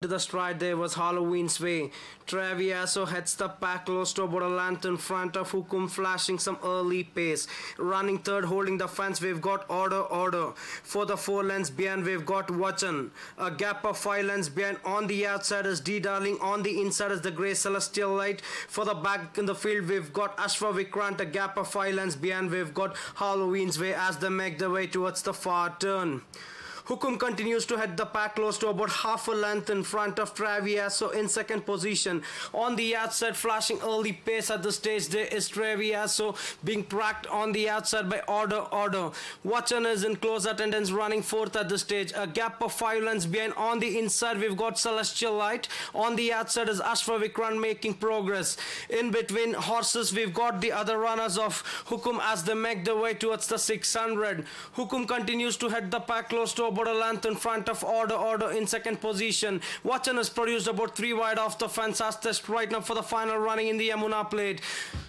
The stride there was Halloween's way. Traviaso heads the pack close to a length in front of Hukum flashing some early pace. Running third holding the fence we've got Order Order. For the four lengths behind we've got Watson. A gap of five lengths behind on the outside is D Darling. On the inside is the Grey Celestial Light. For the back in the field we've got Ashwa Vikrant. A gap of five lengths behind we've got Halloween's way as they make their way towards the far turn. Hukum continues to head the pack close to about half a length in front of Traviaso in second position. On the outside, flashing early pace at the stage, there is Traviaso being tracked on the outside by Order Order. Watson is in close attendance, running fourth at the stage. A gap of five lengths behind. On the inside, we've got Celestial Light. On the outside is Ashwa Vikrant making progress. In between horses, we've got the other runners of Hukum as they make their way towards the 600. Hukum continues to head the pack close to about length in front of Order Order in second position. Watson has produced about three wide off the fence as test right now for the final running in the Yamuna plate.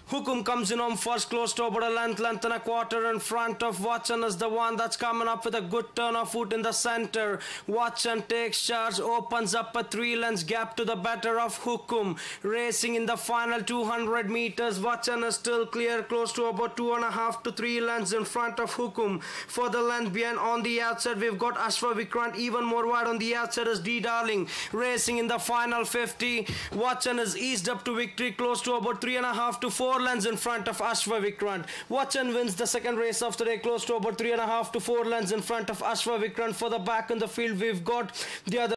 Hukum comes in on first close to about a length, length and a quarter in front of Watson is the one that's coming up with a good turn of foot in the center. Watson takes charge, opens up a three lengths gap to the better of Hukum. Racing in the final 200 meters, Watson is still clear close to about two and a half to three lengths in front of Hukum. For the length behind on the outside, we've got Ashwa Vikrant even more wide on the outside is D Darling. Racing in the final 50, Watson is eased up to victory close to about three and a half to four lengths in front of Ashwa Vikrant. Watson wins the second race of the day close to about three and a half to four lengths in front of Ashwa Vikrant. For the back in the field, we've got the other